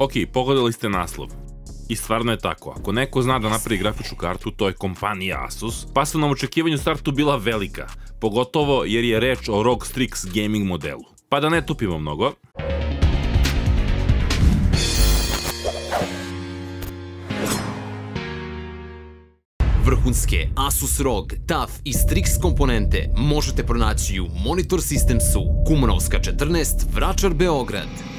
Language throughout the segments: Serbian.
Ok, pogledali ste naslov. I stvarno je tako, ako neko zna da napravi grafičnu kartu, to je kompanija Asus, pa su nam očekivanje u startu bila velika, pogotovo jer je reč o ROG Strix gaming modelu. Pa da ne tupimo mnogo, Vrhunske Asus ROG, TUF i Strix komponente možete pronaći u Monitor Systemsu, Kumanovska 14, Vračar, Beograd.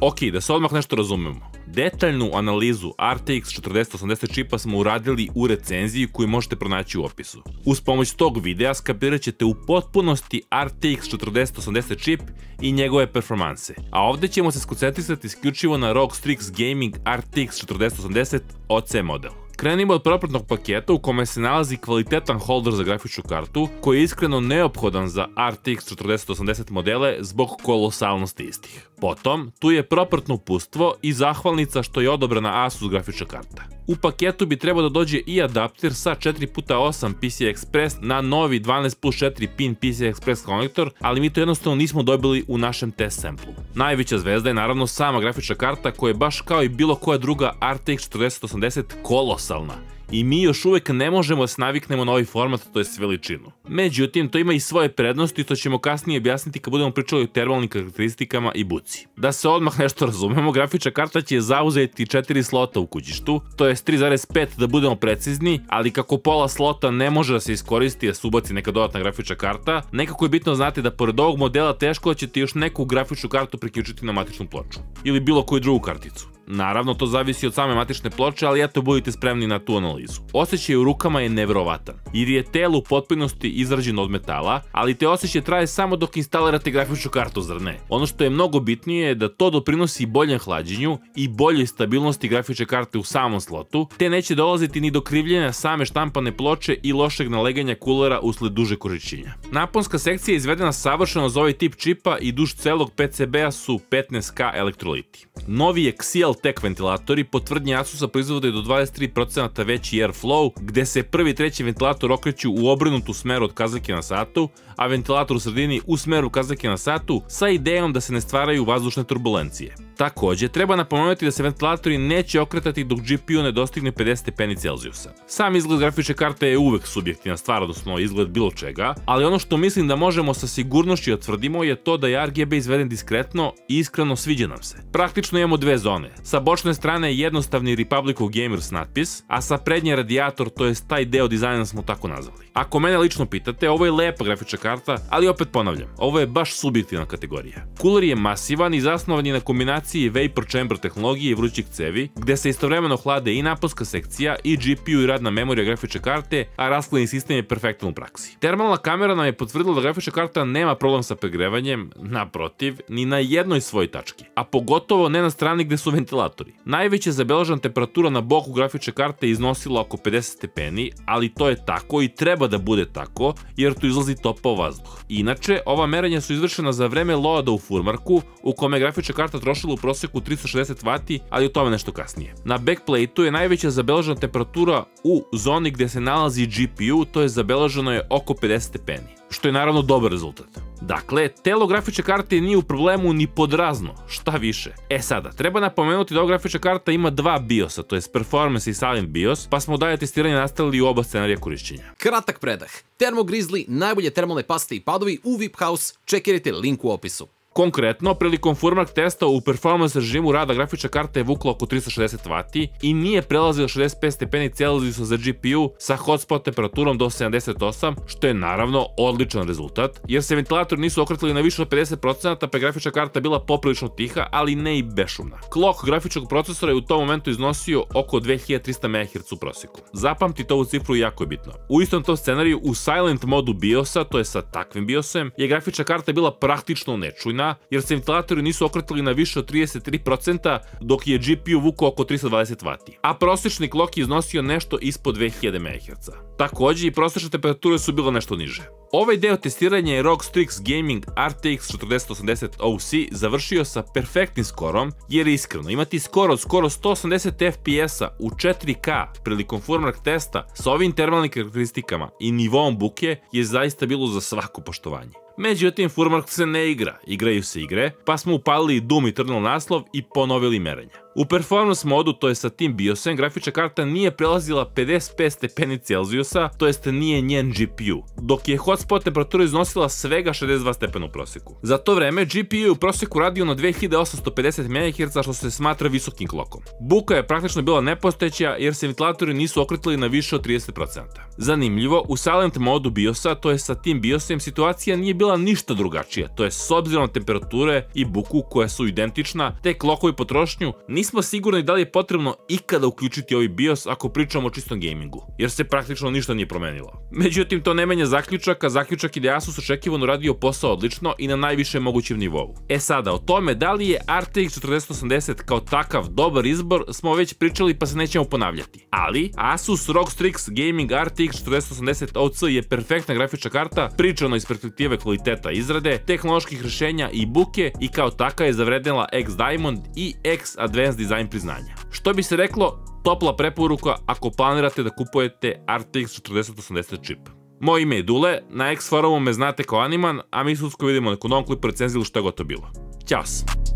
Ok, da se odmah nešto razumemo. Detaljnu analizu RTX 4080 čipa smo uradili u recenziji koju možete pronaći u opisu. Uz pomoć tog videa skapirat ćete u potpunosti RTX 4080 čip i njegove performanse. A ovde ćemo se skoncentrisati isključivo na ROG Strix Gaming RTX 4080 OC model. Krenimo od propratnog paketa u kome se nalazi kvalitetan holder za grafičnu kartu, koji je iskreno neophodan za RTX 4080 modele zbog kolosalnosti istih. Potom, tu je propratno upustvo i zahvalnica što je odobrana Asus grafična karta. U paketu bi trebao da dođe i adapter sa 4x8 PCI Express na novi 12 plus 4 pin PCI Express konektor, ali mi to jednostavno nismo dobili u našem test samplu. Najveća zvezda je naravno sama grafična karta koja je baš kao i bilo koja druga RTX 4080 kolosalna i mi još uvek ne možemo da se naviknemo na ovaj format, to je veličinu. Međutim, to ima i svoje prednosti, to ćemo kasnije objasniti kad budemo pričali o termalnim karakteristikama i buci. Da se odmah nešto razumemo, grafička karta će zauzeti 4 slota u kućištu, to je 3.5 da budemo precizni, ali kako pola slota ne može da se iskoristi da se ubaci neka dodatna grafička karta, nekako je bitno znati da pored ovog modela teško da ćete još neku grafičnu kartu priključiti na matičnu ploču ili bilo koju drugu karticu. Naravno, to zavisi od same matične ploče, ali eto budite spremni na tu analizu. Osjećaj u rukama je nevrovatan, jer je telo u potpunosti izrađeno od metala, ali te osjećaj traje samo dok instalirate grafičnu kartu, zar ne? Ono što je mnogo bitnije je da to doprinosi boljem hlađenju i boljoj stabilnosti grafične karte u samom slotu, te neće dolaziti ni do krivljenja same štampane ploče i lošeg naleganja kulera usled duže korišćenja. Naponska sekcija je izvedena savršeno za ovaj tip čipa i duž celog PCB-a su 15K elektroliti. Novi je Xiel Tech ventilatori po tvrdnji Asusa proizvode do 23% veći airflow, gde se prvi i treći ventilator okreću u obrnutu smeru od kazake na satu, a ventilator u sredini u smeru kazake na satu sa idejom da se ne stvaraju vazdušne turbulencije. Takođe, treba napomenuti da se ventilatori neće okretati dok GPU ne dostigne 50 stepeni Celzijusa. Sam izgled grafičke karte je uvek subjektivna stvar, odnosno izgled bilo čega, ali ono što mislim da možemo sa sigurnošću da tvrdimo je to da je RGB izveden diskretno i iskreno sviđa nam se. Praktično imamo dve zone. Sa bočne strane je jednostavni Republic of Gamers natpis, a sa prednje radijator, to jest taj deo dizajna smo tako nazvali. Ako mene lično pitate, ovo je lepa grafička karta, ali opet ponavljam, ovo je baš subjektivna kategorija. Cooler je masivan i zasnovan je na kombinaciji vapor chamber tehnologije i vrućih cevi, gde se istovremeno hlade i naponska sekcija, i GPU i radna memorija grafičke karte, a raskleni sistem je perfektan u praksi. Termalna kamera nam je potvrdila da grafička karta nema problem sa pregrevanjem, naprotiv, ni na jednoj svojoj tački, a pogotovo ne na strani gde su ventilatori. Najveća zabeležena temperatura na boku grafičke karte iznosila oko 50 stepeni, ali to je tako i treba da bude tako, jer tu izlazi topao vazduh. Inače, ova merenja su izvršena za vreme loada u furmarku, u kome je grafička karta trošila proseku 360 W, ali o tome nešto kasnije. Na backplate-u je najveća zabeležena temperatura u zoni gde se nalazi GPU, to je zabeleženo je oko 50 stepeni, što je naravno dobar rezultat. Dakle, telo grafičke karte nije u problemu ni podrazno, šta više. E sada, treba napomenuti da ova grafička karta ima dva BIOS-a, to je Performance i Silent BIOS, pa smo dalje testiranje nastavili u oba scenarija korišćenja. Kratak predah. Thermo Grizzly, najbolje termalne paste i padovi u VIP House, čekirajte link u opisu. Konkretno, prilikom Furmark testa u performance režimu rada grafička karta je vukla oko 360 W i nije prelazila 65 stepeni Celsijusa za GPU sa hotspot temperaturom do 78, što je naravno odličan rezultat, jer se ventilatori nisu okretili na više od 50%, pa je karta bila poprilično tiha, ali ne i bešumna. Clock grafičkog procesora je u tom momentu iznosio oko 2300 MHz u proseku. Zapamtite ovu cifru jako je bitno. U istom tom scenariju, u silent modu BIOS-a, to je sa takvim BIOS-em, je grafička karta bila praktično nečujna, jer se ventilatori nisu okretali na više od 33%, dok je GPU vukao oko 320 W. A prosječni klok je iznosio nešto ispod 2000 MHz. Takođe i prosječne temperature su bile nešto niže. Ovaj deo testiranja je ROG Strix Gaming RTX 4080 OC završio sa perfektnim skorom, jer iskreno imati skor od skoro 180 FPS-a u 4K prilikom Furmark testa sa ovim termalnim karakteristikama i nivoom buke je zaista bilo za svako poštovanje. Međutim, Furmark se ne igra, igraju se igre, pa smo upalili Doom Eternal naslov i ponovili merenja. U performance modu, to je sa tim BIOSem, grafička karta nije prelazila 55 stepeni Celzijusa, to jest nije njen GPU, dok je hotspot temperatura iznosila svega 62 stepena u proseku. Za to vreme GPU je u proseku radio na 2850 MHz što se smatra visokim klokom. Buka je praktično bila nepostojeća jer se ventilatori nisu okretili na više od 30%. Zanimljivo, u silent modu BIOSa, to je sa tim BIOSem, situacija nije bila ništa drugačija, to je s obzirom na temperature i buku koja su identična, te klokovi potrošnju, nismo sigurni da li je potrebno ikada uključiti ovaj BIOS ako pričamo o čistom gamingu, jer se praktično ništa nije promenilo. Međutim, to ne menja zaključak, a zaključak je da Asus očekivano radio posao odlično i na najviše mogućem nivou. E sada, o tome da li je RTX 4080 kao takav dobar izbor smo već pričali pa se nećemo ponavljati. Ali, Asus ROG Strix Gaming RTX 4080 OC je perfektna grafička karta, pričano iz perspektive kvaliteta izrade, tehnoloških rešenja i buke i kao taka je zavrednila X Diamond i X Advanced Design priznanja. Što bi se reklo, topla preporuka ako planirate da kupujete RTX 4080 čip. Moje ime je Dule, na X forumu me znate kao Animan, a mi se usko vidimo na novom klipu recenziju šta god to bilo. Ćao!